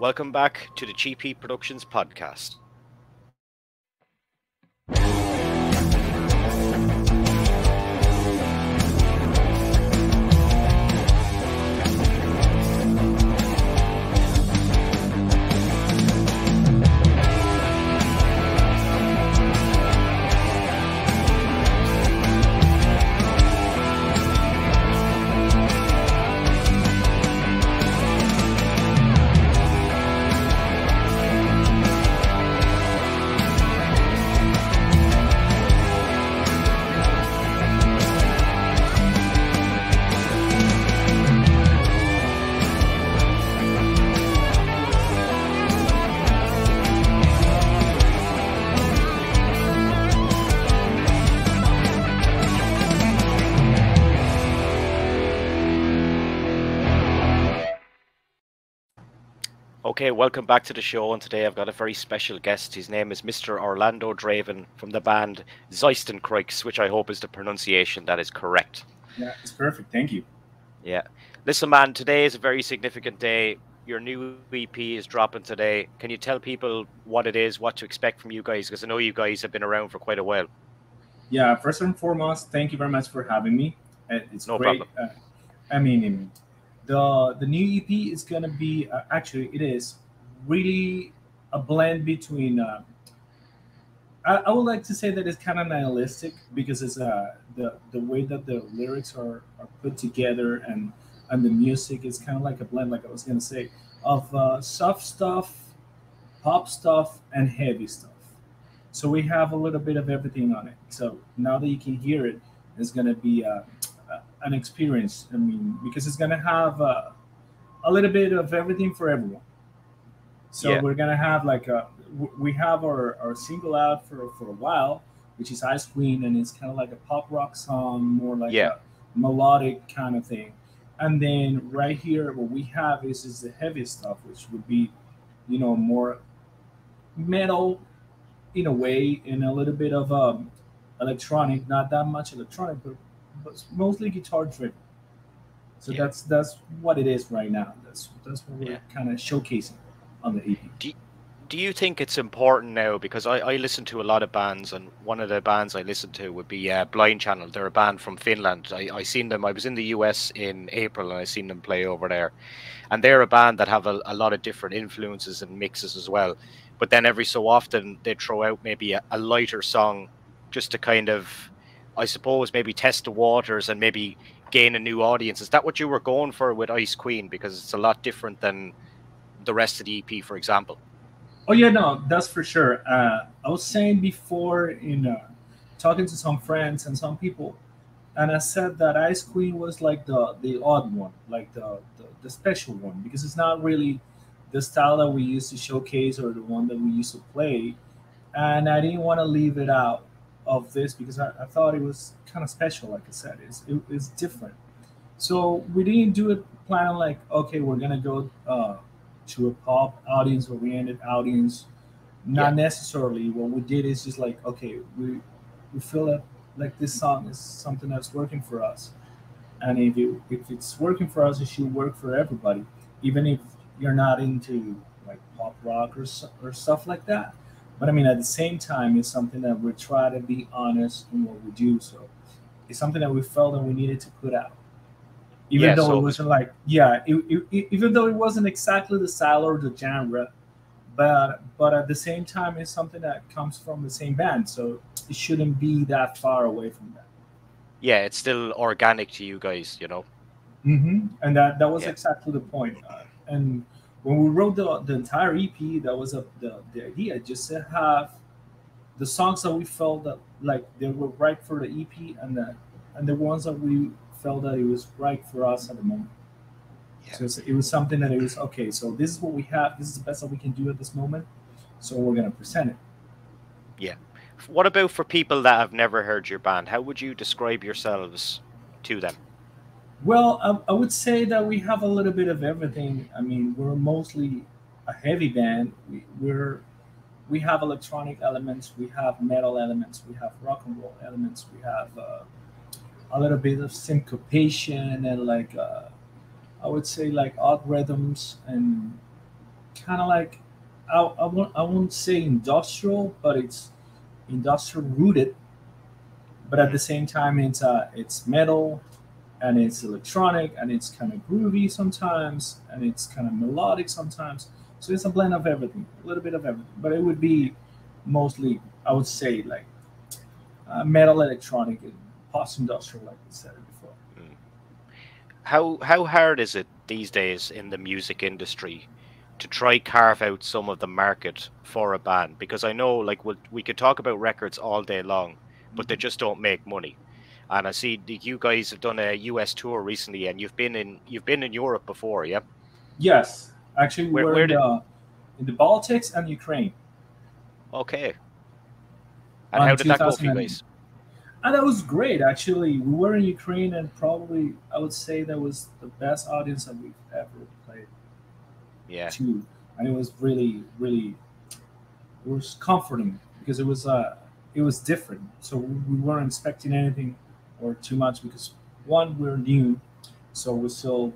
Welcome back to the Heat Productions podcast. Okay, welcome back to the show. And today I've got a very special guest. His name is Mr. Orlando Draven from the band Zeistencroix, which I hope is the pronunciation that is correct. Yeah, it's perfect. Thank you. Yeah. Listen, man, today is a very significant day. Your new EP is dropping today. Can you tell people what it is, what to expect from you guys? Because I know you guys have been around for quite a while. Yeah, first and foremost, thank you very much for having me. It's no great. problem. Uh, I mean, the the new EP is gonna be uh, actually it is really a blend between. Uh, I, I would like to say that it's kind of nihilistic because it's uh the the way that the lyrics are are put together and and the music is kind of like a blend, like I was gonna say, of uh, soft stuff, pop stuff, and heavy stuff. So we have a little bit of everything on it. So now that you can hear it, it's gonna be uh, an experience. I mean, because it's gonna have uh, a little bit of everything for everyone. So Yeah. we're gonna have like a w- we have our, our single out for for a while, which is Ice Queen, and it's kind of like a pop rock song, more like Yeah. a melodic kind of thing. And then right here, what we have is is the heavy stuff, which would be, you know, more metal in a way, and a little bit of um, electronic, not that much electronic, but, but mostly guitar driven. So Yeah. that's that's what it is right now. That's that's what we're Yeah. kind of showcasing on the EP. Do you think it's important now? Because I, I listen to a lot of bands, and one of the bands I listen to would be uh, Blind Channel. They're a band from Finland. I, I seen them. I was in the US in April, and I seen them play over there. And they're a band that have a, a lot of different influences and mixes as well. But then every so often they throw out maybe a, a lighter song, just to kind of, I suppose, maybe test the waters and maybe gain a new audience. Is that what you were going for with Ice Queen? Because it's a lot different than the rest of the EP, for example. Oh yeah, no, that's for sure. Uh, I was saying before in uh, talking to some friends and some people, and I said that Ice Queen was like the the odd one, like the the, the special one, because it's not really the style that we used to showcase or the one that we used to play, and I didn't want to leave it out of this because I, I thought it was kind of special. Like I said, it's it, it's different. So we didn't do it planning like okay, we're gonna go. Uh, to a pop audience oriented audience not Yeah. necessarily what we did is just like okay we we feel that like this song is something that's working for us and if it, if it's working for us it should work for everybody even if you're not into like pop rock or, or stuff like that but i mean at the same time it's something that we try to be honest in what we do. So it's something that we felt that we needed to put out. Even Yeah, though so- it wasn't like yeah it, it- even though it wasn't exactly the style or the genre but but at the same time it's something that comes from the same band. So it shouldn't be that far away from that. Yeah, it's still organic to you guys, you know. hmm and that that was Yeah. exactly the point. Uh, and when we wrote the, the entire ep that was a, the, the idea just to have the songs that we felt that like they were right for the ep and the and the ones that we felt that it was right for us at the moment Yeah. so it was something that it was okay so this is what we have this is the best that we can do at this moment so we're going to present it Yeah. What about for people that have never heard your band? How would you describe yourselves to them? Well, I, I would say that we have a little bit of everything. I mean, we're mostly a heavy band. We, we're we have electronic elements, we have metal elements, we have rock and roll elements, we have uh, a little bit of syncopation and like uh, I would say like odd rhythms and kind of like I, I won't I won't say industrial, but it's industrial rooted. But at the same time, it's uh, it's metal, and it's electronic, and it's kind of groovy sometimes, and it's kind of melodic sometimes. So it's a blend of everything, a little bit of everything. But it would be mostly, I would say, like uh, metal, electronic, and post industrial, like I said before. How how hard is it these days in the music industry to try carve out some of the market for a band? Because I know, like, we we could talk about records all day long, but they just don't make money. And I see that you guys have done a US tour recently, and you've been in you've been in Europe before, yeah? Yes, actually, we Where- were where in, did- the, in the Baltics and Ukraine. Okay. And how did that go for you guys? And that was great, actually. We were in Ukraine, and probably I would say that was the best audience that we've ever played Yeah. to, and it was really, really, it was comforting because it was uh, it was different. So we weren't expecting anything or too much because one, we're new, so we still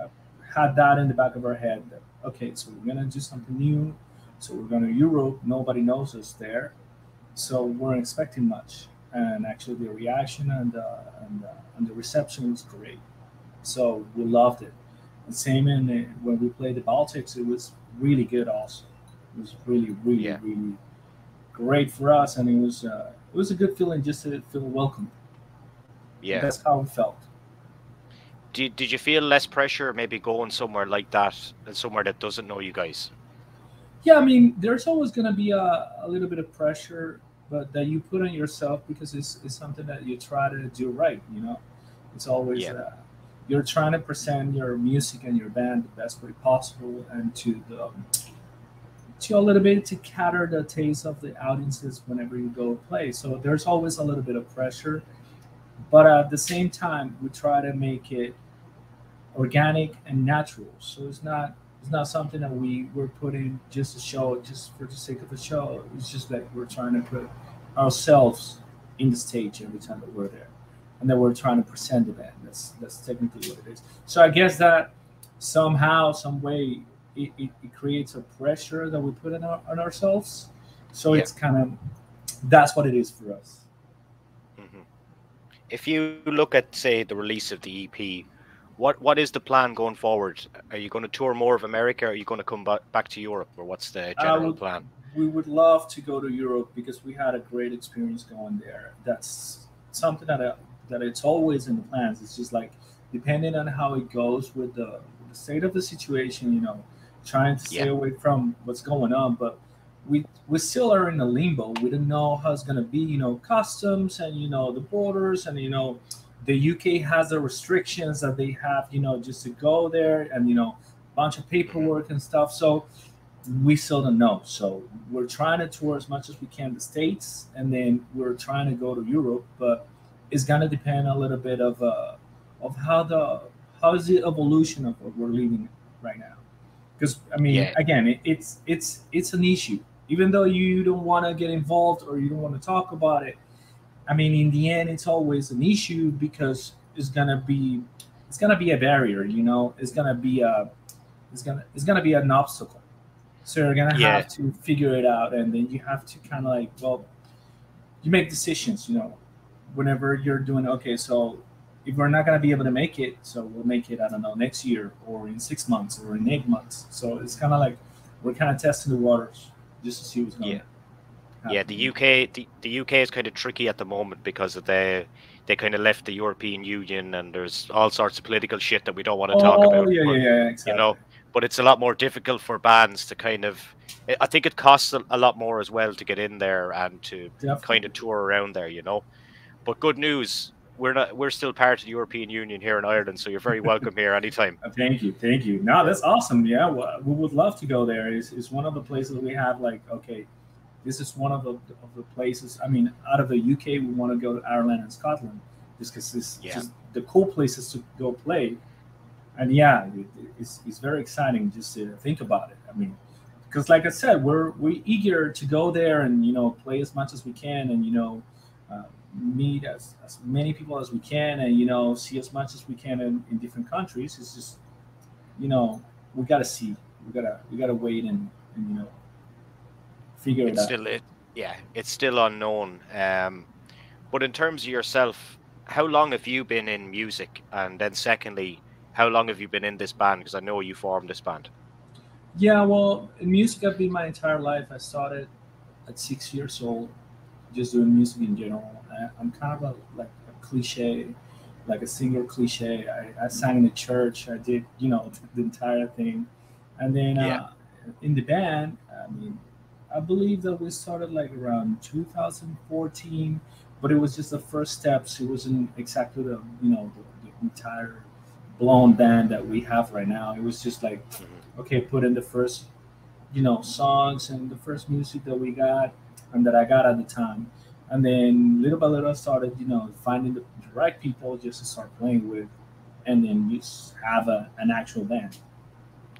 uh, had that in the back of our head that okay, so we're gonna do something new. So we're going to Europe. Nobody knows us there, so we weren't expecting much. And actually, the reaction and uh, and, uh, and the reception was great. So we loved it. And same in the, when we played the Baltics, it was really good. Also, it was really, really, Yeah. really great for us, and it was uh, it was a good feeling just to feel welcome. Yeah. That's how we felt. Did, did you feel less pressure maybe going somewhere like that and somewhere that doesn't know you guys? Yeah, I mean, there's always going to be a, a little bit of pressure, but that you put on yourself because it's, it's something that you try to do right. You know, it's always Yeah. uh, you're trying to present your music and your band the best way possible, and to the to a little bit to cater the taste of the audiences whenever you go play. So there's always a little bit of pressure, but at the same time, we try to make it organic and natural. So it's not it's not something that we we're putting just a show just for the sake of a show. It's just that we're trying to put ourselves in the stage every time that we're there, and then we're trying to present the band. That's that's technically what it is. So I guess that somehow, some way, it, it, it creates a pressure that we put on, our, on ourselves. So Yeah. it's kind of that's what it is for us. If you look at, say, the release of the EP, what what is the plan going forward? Are you going to tour more of America? Or are you going to come back back to Europe, or what's the uh, general would- plan? we would love to go to Europe because we had a great experience going there. That's something that I, that it's always in the plans. It's just like depending on how it goes with the, with the state of the situation, you know, trying to stay Yeah. away from what's going on. But we we still are in a limbo. We don't know how it's gonna be. You know, customs and you know the borders and you know the UK has the restrictions that they have. You know, just to go there and you know a bunch of paperwork and stuff. So we still don't know. So we're trying to tour as much as we can the states, and then we're trying to go to Europe. But it's gonna depend a little bit of uh, of how the how is the evolution of what we're living right now. Because I mean, Yeah. again, it, it's it's it's an issue. Even though you don't want to get involved or you don't want to talk about it, I mean, in the end, it's always an issue because it's gonna be it's gonna be a barrier. You know, it's gonna be a it's gonna it's gonna be an obstacle. So you're gonna Yeah. have to figure it out, and then you have to kind of like, well, you make decisions. You know, whenever you're doing okay, so if we're not gonna be able to make it, so we'll make it. I don't know next year or in six months or in eight months. So it's kind of like we're kind of testing the waters just to see what's going. Yeah. Yeah, the UK the, the UK is kind of tricky at the moment because of the they kind of left the European Union and there's all sorts of political shit that we don't want to talk oh, about. yeah, but- yeah, yeah, exactly. know, but it's a lot more difficult for bands to kind of. I- think it costs a, a lot more as well to get in there and to Definitely. kind of tour around there, you know. But good news, we're not. We're still part of the European Union here in Ireland, so you're very welcome here anytime. Thank you, thank you. No, that's awesome. Yeah, we would love to go there. It's, it's one of the places we have like, okay, this is one of the of the places. I mean, out of the UK, we want to go to Ireland and Scotland, just because it's Yeah. just the cool places to go play. And yeah, it, it's, it's very exciting just to think about it. I mean, because like I said, we're we're eager to go there and you know play as much as we can and you know uh, meet as, as many people as we can and you know see as much as we can in, in different countries. It's just you know we got to see we gotta we gotta wait and, and you know figure it's it out. still it yeah it's still unknown um but in terms of yourself how long have you been in music and then secondly how long have you been in this band because i know you formed this band Yeah, well, in music I've been my entire life. I started at six years old, just doing music in general. I, I'm kind of a, like a cliche, like a singer cliche. I, I sang in the church. I did, you know, the entire thing, and then Yeah. uh, in the band, I mean, I believe that we started like around 2014, but it was just the first steps. It wasn't exactly the, you know, the, the entire blown band that we have right now. It was just like okay, put in the first, you know, songs and the first music that we got and that I got at the time. And then little by little I started, you know, finding the, right people just to start playing with and then just have a, an actual band.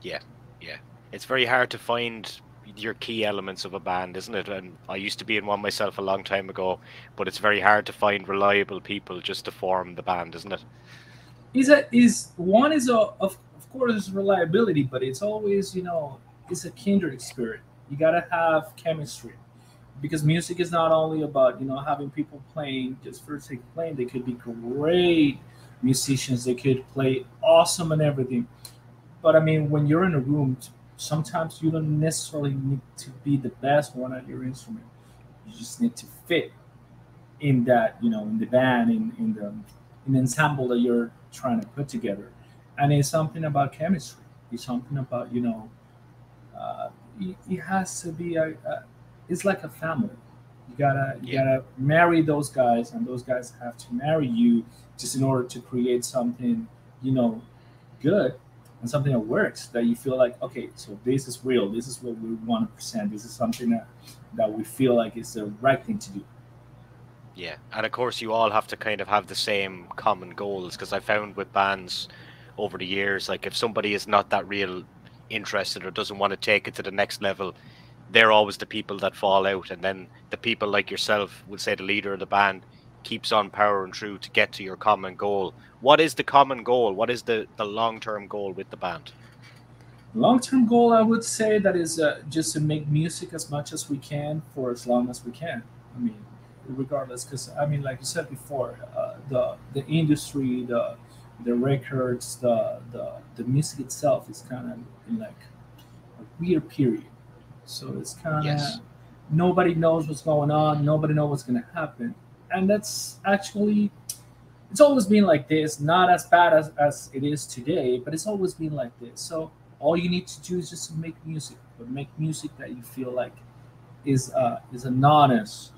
Yeah, yeah. It's very hard to find your key elements of a band isn't it and i used to be in one myself a long time ago but it's very hard to find reliable people just to form the band isn't it Is a is one is a of, of course is reliability, but it's always, you know, it's a kindred spirit. You gotta have chemistry. Because music is not only about, you know, having people playing just for sake of playing. They could be great musicians, they could play awesome and everything. But I mean, when you're in a room, sometimes you don't necessarily need to be the best one at your instrument. You just need to fit in that, you know, in the band, in, in the in the ensemble that you're trying to put together. And it's something about chemistry. It's something about, you know, uh, it, it has to be a, a, it's like a family. You gotta you Yeah. gotta marry those guys, and those guys have to marry you just in order to create something, you know, good and something that works. That you feel like, okay, so this is real. This is what we want to present. This is something that that we feel like is the right thing to do. Yeah, and of course you all have to kind of have the same common goals because I found with bands over the years, like if somebody is not that real interested or doesn't want to take it to the next level, they're always the people that fall out, and then the people like yourself, would say the leader of the band, keeps on powering through to get to your common goal. What is the common goal? What is the the long term goal with the band? Long term goal, I would say that is uh, just to make music as much as we can for as long as we can. I mean, regardless, because I mean, like you said before, uh, the the industry, the the records, the the the music itself is kind of in like a weird period. So it's kind of Yes. nobody knows what's going on. Nobody knows what's going to happen, and that's actually it's always been like this. Not as bad as as it is today, but it's always been like this. So all you need to do is just make music, but make music that you feel like is uh, is an honest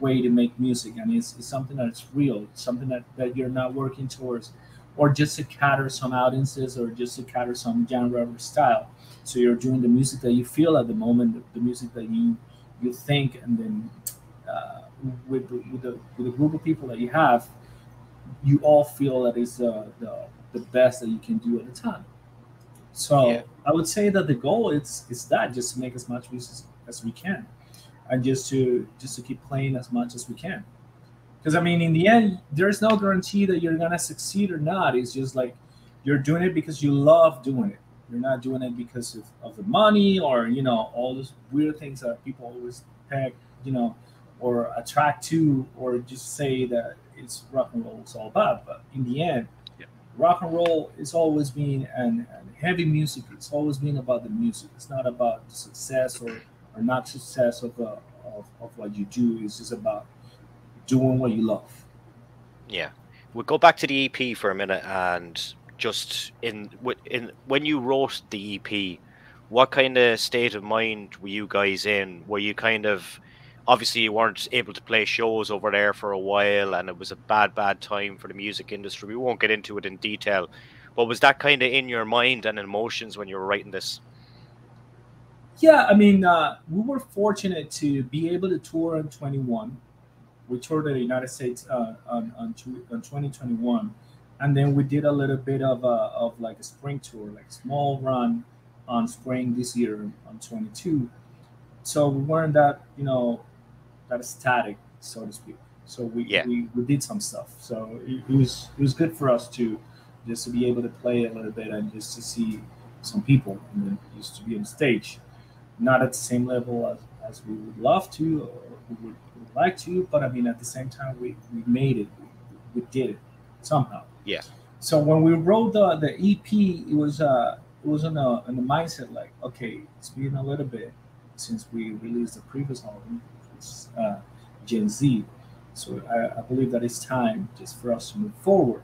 way to make music, and it's, it's something that's real, something that, that you're not working towards, or just to cater some audiences, or just to cater some genre or style. So you're doing the music that you feel at the moment, the, music that you you think, and then uh, with the, with the with the group of people that you have, you all feel that is uh, the the best that you can do at the time. So Yeah. I would say that the goal is is that just to make as much music as we can, and just to just to keep playing as much as we can. Because I mean, in the end, there's no guarantee that you're gonna succeed or not. It's just like you're doing it because you love doing it. You're not doing it because of, of the money or you know all those weird things that people always peg, you know, or attract to, or just say that it's rock and roll is all about. But in the end, Yeah. rock and roll is always been and, and heavy music. It's always been about the music. It's not about the success or, or not success of, the, of of what you do. It's just about doing what you love. Yeah, we'll go back to the EP for a minute and just in in when you wrote the EP, what kind of state of mind were you guys in? Were you kind of obviously you weren't able to play shows over there for a while, and it was a bad bad time for the music industry. We won't get into it in detail, but was that kind of in your mind and emotions when you were writing this? Yeah, I mean, uh, we were fortunate to be able to tour in 21. We toured the United States uh, on, on, on 2021. And then we did a little bit of, a, of like a spring tour, like small run on spring this year on 22. So we weren't that, you know, that static, so to speak. So we, Yeah. we, we did some stuff. So it, it was it was good for us to just to be able to play a little bit and just to see some people and then used to be on stage, not at the same level as, as we would love to or we would, would like to, but I mean at the same time we, we made it, we, we did it somehow. Yeah. So when we wrote the the EP, it was uh it was in a in the mindset like okay, it's been a little bit since we released the previous album, it's uh, Gen Z. So I, I believe that it's time just for us to move forward.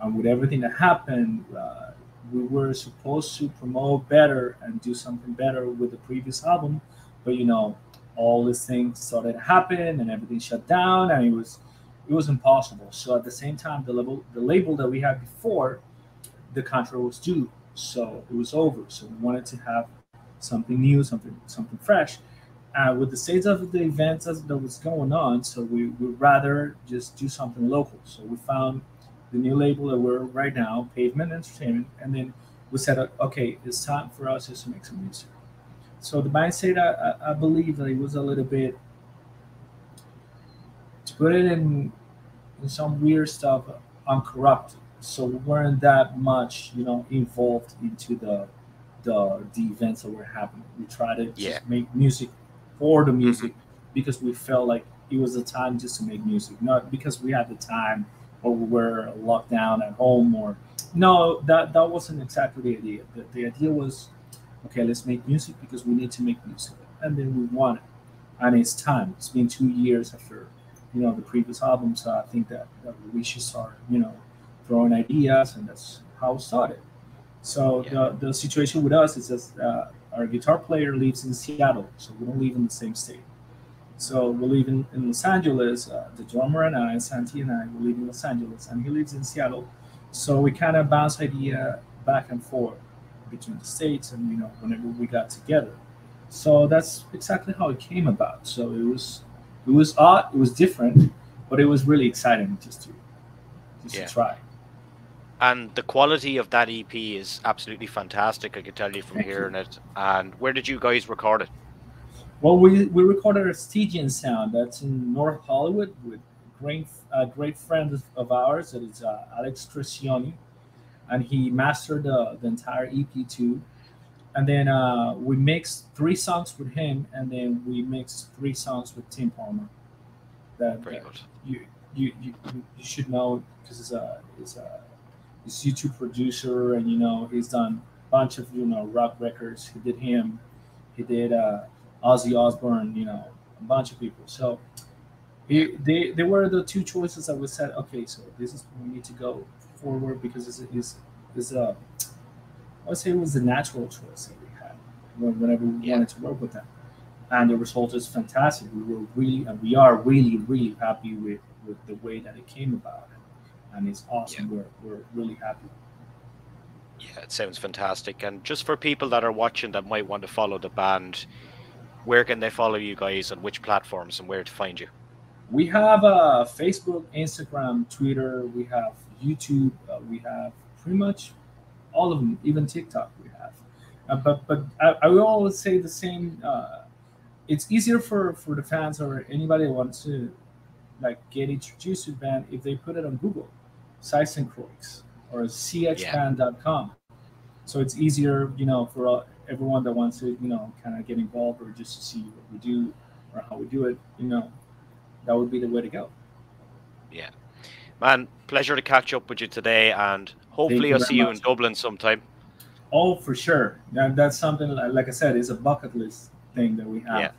And with everything that happened, uh, we were supposed to promote better and do something better with the previous album, but you know, all these things started to happen and everything shut down, and it was it was impossible. So at the same time, the label the label that we had before, the contract was due, so it was over. So we wanted to have something new, something something fresh. Uh, with the state of the events that was going on, so we would rather just do something local. So we found the new label that we're right now, Pavement Entertainment, and then we said, okay, it's time for us just to make some music. So the mindset, I, I believe that it was a little bit to put it in, in some weird stuff, uncorrupted. So we weren't that much, you know, involved into the the the events that were happening. We tried to Yeah. just make music for the mm-hmm. music because we felt like it was the time just to make music, not because we had the time or we were locked down at home or no, that that wasn't exactly the idea. The, the idea was okay, let's make music because we need to make music, and then we want it, and it's time. It's been two years after you know the previous album, so I think that, that we should start you know throwing ideas, and that's how it started. So Yeah. the, the situation with us is that uh, our guitar player lives in Seattle, so we don't live in the same state. So we live in, in Los Angeles. Uh, the drummer and I, Santi and I, we live in Los Angeles, and he lives in Seattle. So we kind of bounce idea back and forth between the states, and you know, whenever we got together. So that's exactly how it came about. So it was, it was odd, it was different, but it was really exciting just to, just Yeah. to try. And the quality of that EP is absolutely fantastic. I can tell you from Thank you. hearing it. And where did you guys record it? Well, we, we recorded at Stygian Sound. That's in North Hollywood with great a great friend of- ours. That is uh, Alex Crescioni, and he mastered the, the entire EP too. And then uh, we mixed three songs with him, and then we mixed three songs with Tim Palmer. That, Very that good. you you you, you- should know because he's a he's a he's U2 producer, and you know he's done a bunch of you know rock records. He did him, he did uh, Ozzy Osbourne, you know a bunch of people. So he, they they were the two choices that we said. Okay, so this is we need to go forward because it's is is a I would say it was the natural choice that we had when- whenever we Yeah. wanted to work with them. And the result is fantastic. We were really, and we are really, really happy with, with the way that it came about. And it's awesome. We're, we're really happy. Yeah, it sounds fantastic. And just for people that are watching that might want to follow the band, where can they follow you guys on which platforms and where to find you? We have uh, Facebook, Instagram, Twitter. We have YouTube. Uh, we have pretty much all of them, even TikTok. We have. Uh, but but I, I will always say the same. Uh, it's easier for for the fans or anybody that wants to like get introduced to the band if they put it on Google, Croix or cxband.com. So it's easier, you know, for uh, everyone that wants to, you know, kind of get involved or just to see what we do or how we do it. You know, that would be the way to go. Yeah, man, pleasure to catch up with you today. And hopefully, I'll see you much. in Dublin sometime. Oh, for sure. That, that's something like, like I said, it's a bucket list thing that we have. Yeah.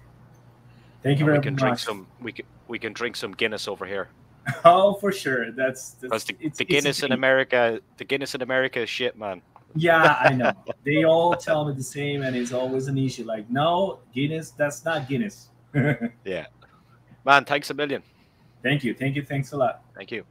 Thank you And very we can much. drink some. We can we can drink some Guinness over here. Oh, for sure. That's, Because that's the, it's, the it's Guinness in. America, the Guinness in America is shit, man. Yeah, I know. they all tell me the same, and it's always an issue. Like, no, Guinness, that's not Guinness. Yeah, man, thanks a million. Thank you. Thank you. Thanks a lot. Thank you.